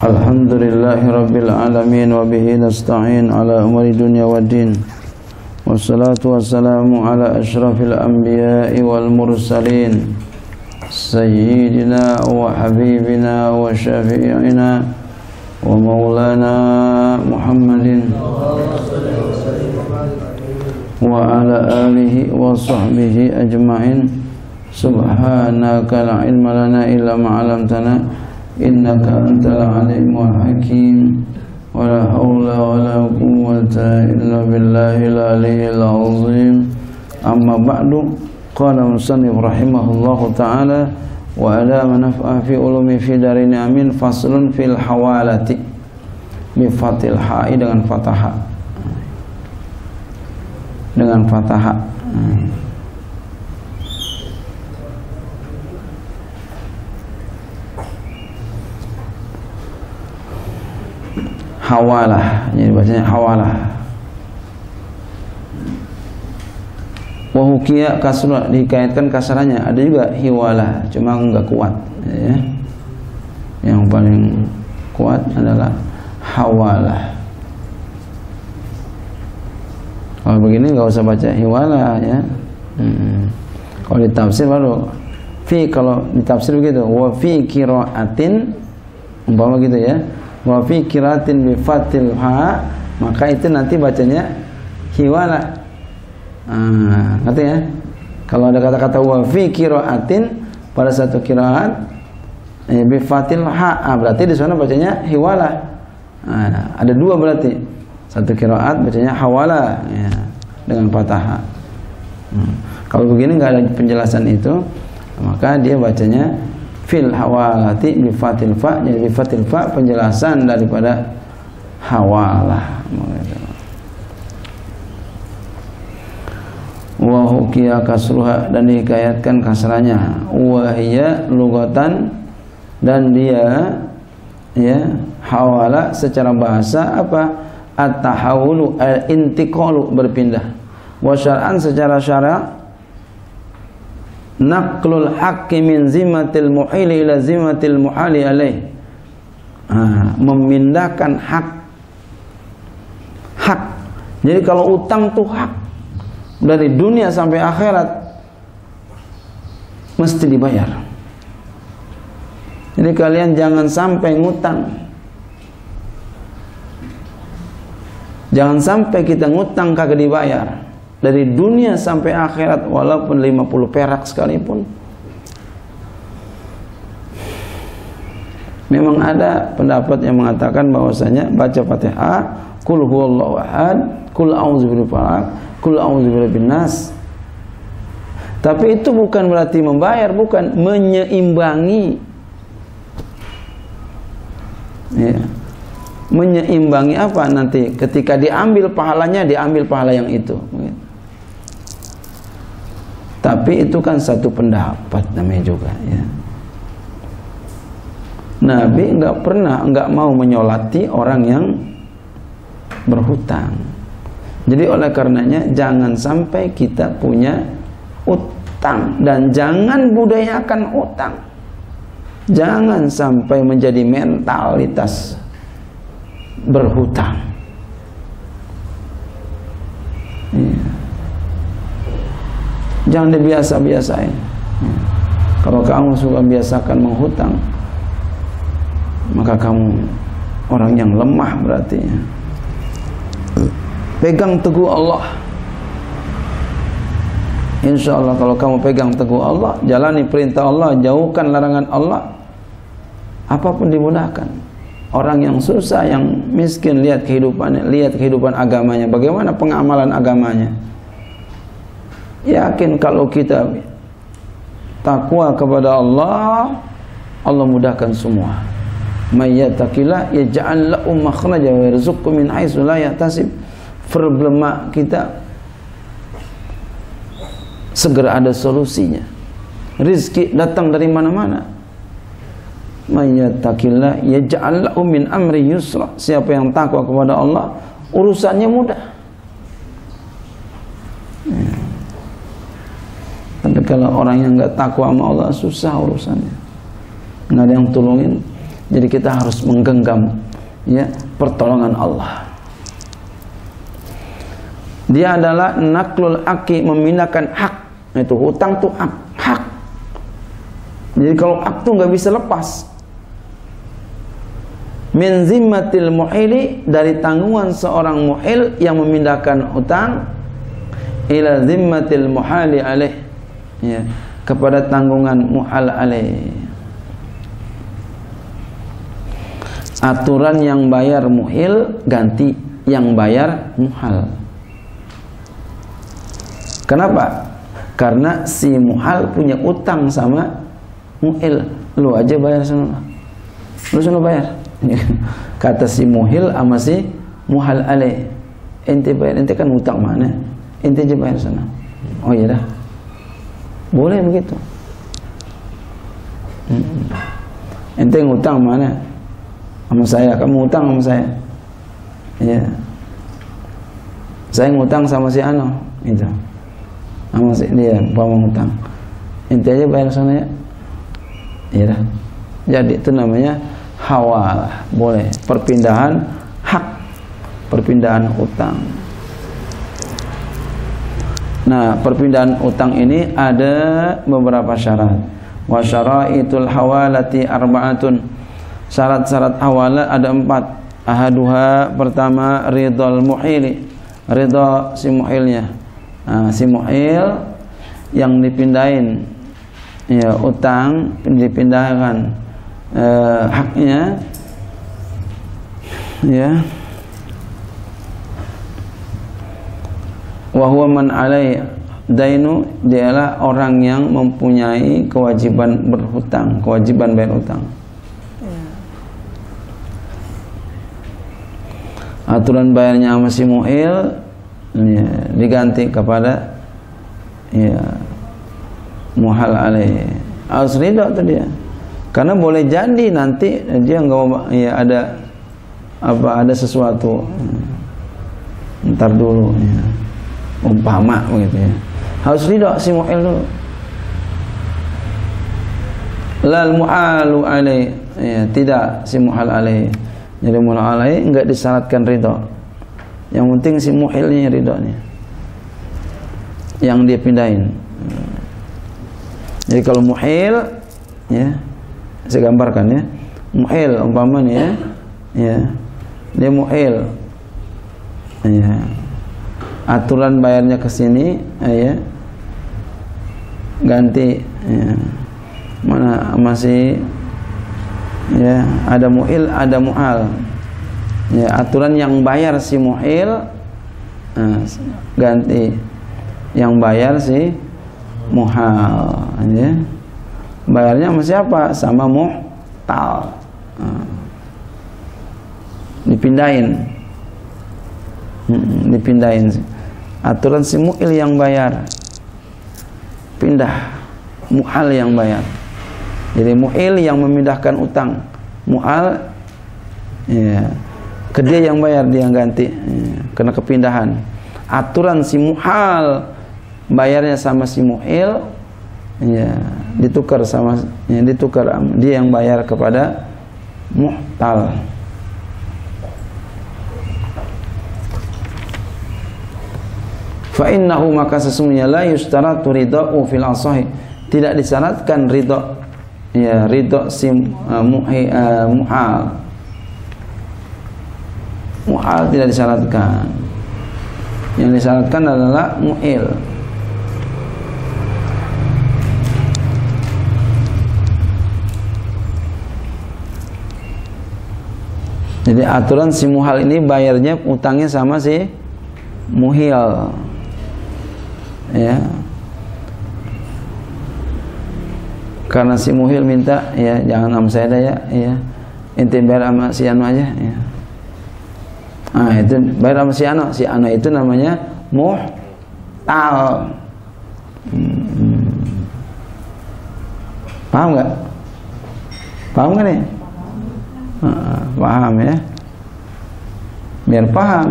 الحمد لله رب العالمين وبه نستعين على أمر الدنيا والدين. والصلاة والسلام على أشرف الأنبياء والمرسلين سيدنا وحبيبنا وشفيعنا ومولانا محمد. وعلى آله وصحبه أجمعين. سبحانك لا علم لنا إلا ما علمتنا. إنك أنت العليم الحكيم. ولا حول ولا قوة إلا بالله العلي العظيم. أما بعد قال المصنف رحمه الله تعالى وعلى منفع في علوم في دارين faslun fil hawalati bi fatil ha'i dengan fathah dengan fathah hawalah. Jadi bacanya hawalah. Wahukia kasrah dikaitkan kasaranya ada juga hiwalah cuma enggak kuat. Ya. yang paling kuat adalah hawalah. Kalau begini nggak usah baca hiwalah ya. Hmm. kalau ditafsir baru fi kalau ditafsir begitu wa fi kiraatin umpama gitu ya wa fi kiratin bi fatil ha maka itu nanti bacanya hiwala. Ah ngerti ya? Kalau ada kata-kata wa fi kiraatin pada satu kiraat eh, bi fatil ha ah, berarti di sana bacanya hiwala. Ah, ada dua berarti. Satu kiraat bacanya hawala ya, dengan fathah. Hmm. kalau begini nggak ada penjelasan itu maka dia bacanya fil hawalati bi fatil fa jadi fatil fa penjelasan daripada hawalah. Wa hukiya kasruha dan dihikayatkan kasranya wa hiya lugatan dan dia ya hawala secara bahasa apa? At-tahawulu al-intiqalu berpindah. Wa syar'an secara syara naqlul haqqi min zimatil muhili ila zimatil muhali alaih. Ha, memindahkan hak. Hak. Jadi kalau utang tuh hak. Dari dunia sampai akhirat mesti dibayar. Jadi kalian jangan sampai ngutang. Jangan sampai kita ngutang kagak dibayar dari dunia sampai akhirat walaupun 50 perak sekalipun. Memang ada pendapat yang mengatakan bahwasanya baca Fatihah kul huwallahu ahad kul a'udzu falaq kul a'udzu nas. Tapi itu bukan berarti membayar bukan menyeimbangi. Ya. Menyeimbangi apa nanti? Ketika diambil pahalanya diambil pahala yang itu tapi itu kan satu pendapat namanya juga ya. Nabi nggak pernah nggak mau menyolati orang yang berhutang. Jadi oleh karenanya jangan sampai kita punya utang. Dan jangan budayakan utang. Jangan sampai menjadi mentalitas berhutang. Jangan dibiasa-biasain. Ya. Kalau kamu suka biasakan menghutang, maka kamu orang yang lemah berarti. Pegang teguh Allah. Insya Allah kalau kamu pegang teguh Allah, jalani perintah Allah, jauhkan larangan Allah, apa pun dimudahkan orang yang susah, yang miskin lihat kehidupannya, lihat kehidupan agamanya, bagaimana pengamalan agamanya. Yakin kalau kita takwa kepada Allah, Allah mudahkan semua. May yattaqillah yaj'al lahu makhraja wa yarzuqhu min haitsu la yahtasib. Problema kita segera ada solusinya. Rizki datang dari mana-mana mayyattaqillah yaj'al lahu min amri yusra. Siapa yang takwa kepada Allah, urusannya mudah. Ya. Tapi kalau orang yang enggak takwa sama Allah susah urusannya. Enggak ada yang tolongin. Jadi kita harus menggenggam ya pertolongan Allah. Dia adalah naklul aki memindahkan hak. Itu hutang tuh hak. hak. Jadi kalau hak tuh nggak bisa lepas. Min zimmatil dari tanggungan seorang muhil yang memindahkan hutang ila zimmatil muhali alaih ya kepada tanggungan muhal alaih aturan yang bayar muhil ganti yang bayar muhal Kenapa? Karena si muhal punya utang sama muhil. Lu aja bayar sana. Lu sana bayar. Kata si muhil sama si muhal ale. Ente bayar, ente kan utang mana? Ente aja bayar sana. Oh iya dah. Boleh begitu. Ente ngutang mana? Sama saya, kamu utang sama saya. Iya. Saya ngutang sama si Ano, itu. Sama si dia umpama hutang inti aja bayar sana ya. Ya jadi itu namanya hawal boleh. Perpindahan hak. Perpindahan utang nah perpindahan utang ini ada beberapa syarat. Wa syaraitul hawalati arba'atun. Syarat-syarat hawalah ada empat. Ahaduha pertama ridhal muhili ridha si muhilnya nah, si mu'il yang dipindahin. Ya utang dipindahkan. Eh, haknya. Ya wa man alai dainu dialah orang yang mempunyai kewajiban berhutang, kewajiban bayar utang. Ya. Aturan bayarnya masih mu'il ya, diganti kepada ya muhal alaih harus ridho tuh dia karena boleh jadi nanti dia nggak ya ada apa ada sesuatu ntar dulu ya. Umpama begitu ya harus ridho si muhal dulu lal mu'alu ya, tidak si muhal alaih jadi muhal alaih enggak disyaratkan ridho yang penting si muhilnya ridhonya. Yang dia pindahin. Jadi kalau muhil ya saya gambarkan ya. Muhil umpamanya ya. Ya. Dia muhil. Ya. Aturan bayarnya ke sini ya. Ganti ya. Mana masih ya ada muhil ada muhal ya aturan yang bayar si muhil nah, ganti. Yang bayar si muhal ya. Bayarnya sama siapa? Sama muhtal nah, dipindahin. Hmm, dipindahin aturan si muhil yang bayar. Pindah. Muhal yang bayar. Jadi muhil yang memindahkan utang. Muhal ya ke dia yang bayar dia yang ganti ya, kena kepindahan. Aturan si muhal bayarnya sama si muhil ya ditukar sama ya, ditukar dia yang bayar kepada muhtal fa innahu maka sesungguhnya la yustaratu ridau fil asahi. Tidak disyaratkan ridho ya ridho si uh, uh, muhal mu'al. Tidak disyaratkan. Yang disyaratkan adalah mu'il. Jadi aturan si muhal ini bayarnya utangnya sama si muhil ya karena si muhil minta ya jangan sama saya ya ya inti bayar sama si anu aja ya Nah, itu bayar sama si Ano. Si Ano itu namanya muhtal. Hmm. Paham nggak? Paham nggak nih? Nah, paham ya. Biar paham.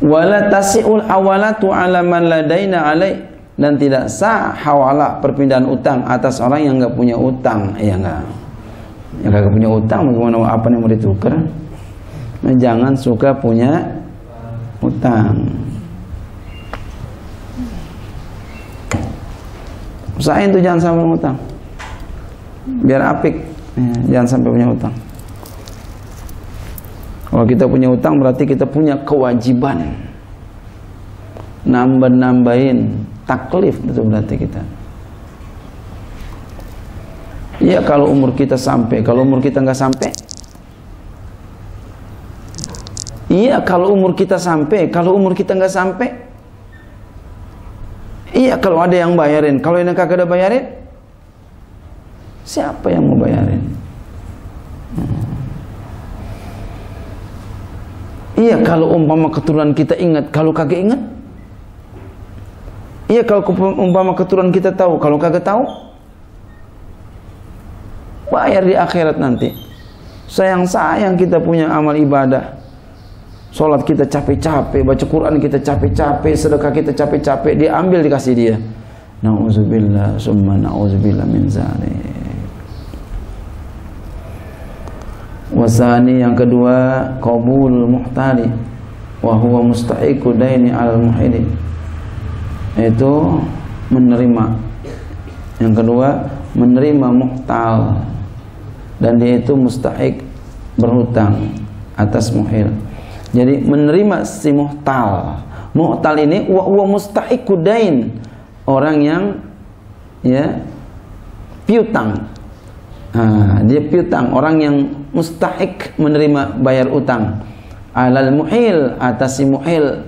Wala tasi'ul awalatu ala man ladaina alai dan tidak sah hawalah perpindahan utang atas orang yang nggak punya utang. Ya enggak yang nggak punya utang bagaimana apa yang mau ditukar? Nah, jangan suka punya utang. Usahain tuh jangan sampai utang. Biar apik. Ya, jangan sampai punya utang kalau kita punya utang berarti kita punya kewajiban. Nambah-nambahin taklif itu berarti kita. Iya kalau umur kita sampai, kalau umur kita nggak sampai, iya kalau umur kita sampai, kalau umur kita nggak sampai, iya kalau ada yang bayarin, kalau yang kagak ada bayarin, siapa yang mau bayarin? Hmm. Iya kalau umpama keturunan kita ingat, kalau kagak ingat, Iya kalau umpama keturunan kita tahu, kalau kagak tahu bayar di akhirat nanti. Sayang-sayang kita punya amal ibadah. Salat kita capek-capek, baca Quran kita capek-capek, sedekah kita capek-capek, diambil dikasih dia. Nauzubillah summa nauzubillah min zalik. Wasani yang kedua qabul muhtali wa huwa mustahiqu daini al muhidi. Itu menerima. Yang kedua menerima muhtal. Dan dia itu mustahik berhutang atas muhil. Jadi menerima si muhtal. Muhtal ini wa huwa mustahiqudain orang yang ya piutang. Nah, dia piutang. Orang yang mustahik menerima bayar utang. Alal muhil atas si muhil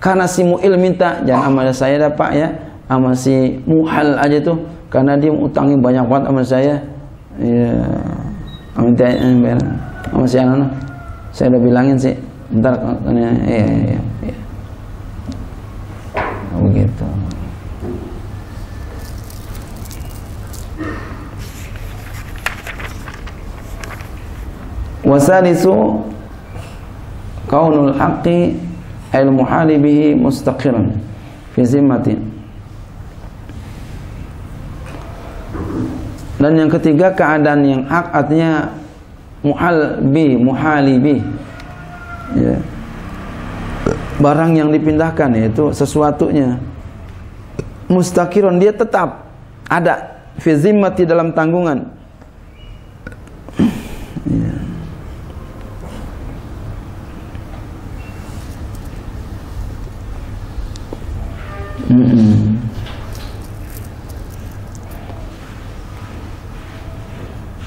karena si mu'il minta jangan amal saya dah pak ya. Amal si muhal aja tuh karena dia utangi banyak banget amal saya. Ya. Amal dia amal si anak saya udah bilangin sih. Ntar ya ya, ya. begitu wasalisu kaunul haqqi al muhali bihi mustaqiran fi zimmati. Dan yang ketiga keadaan yang hak artinya muhal bi muhali bi ya. barang yang dipindahkan yaitu sesuatunya. Mustaqiron dia tetap ada fi zimmati dalam tanggungan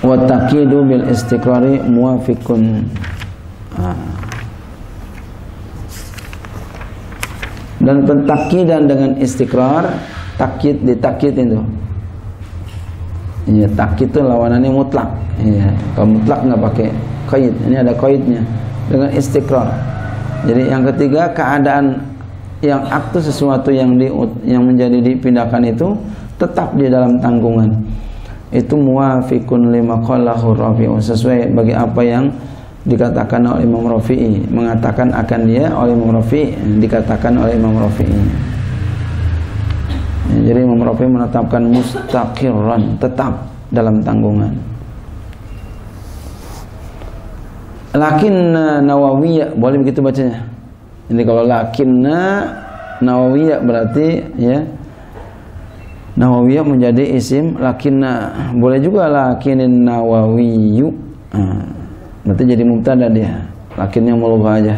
wa taqidu bil istiqrari muwafiqun. Dan pentakidan dengan istiqrar takid ditakid itu. Ya takid itu lawanannya mutlak. Ya kalau mutlak nggak pakai kait ini ada kaitnya dengan istiqrar. Jadi yang ketiga keadaan yang aktu sesuatu yang di yang menjadi dipindahkan itu tetap di dalam tanggungan. Itu muafikun lima qallahu Rafi'u. Sesuai bagi apa yang dikatakan oleh Imam Rafi'i. Mengatakan akan dia oleh Imam Rafi'i dikatakan oleh Imam Rafi'i. Ya, jadi Imam Rafi'i menetapkan mustaqirran tetap dalam tanggungan. Lakin nawawiyah boleh begitu bacanya jadi kalau lakinna nawawiyah berarti ya Nawawiyah menjadi isim lakinna. Boleh juga lakinin nawawiyu. Nah, berarti jadi mubtada dia. Lakinnya mulubah aja.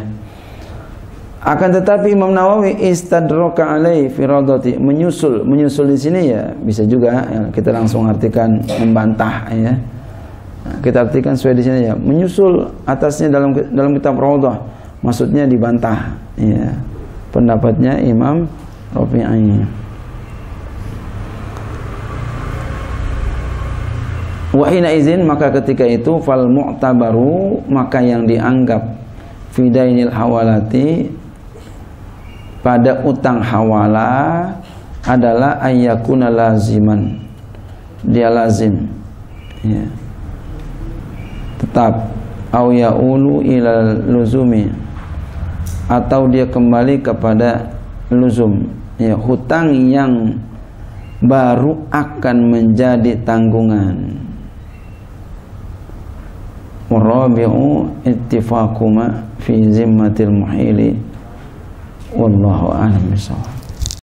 Akan tetapi Imam Nawawi istadroka alai firadati menyusul menyusul di sini ya bisa juga ya, kita langsung artikan membantah ya. Kita artikan sesuai di sini ya. Menyusul atasnya dalam dalam kitab Raudhah. Maksudnya dibantah ya. Pendapatnya Imam Rafi'i. Wahina izin maka ketika itu fal mu'tabaru maka yang dianggap fidainil hawalati pada utang hawala adalah ayyakuna laziman. Dia lazim. Ya. tetap au yaulu ila luzumi atau dia kembali kepada luzum. Ya hutang yang baru akan menjadi tanggungan. Warabi'u ittifaquma fi zimmatil muhili. Wallahu a'lam bishawab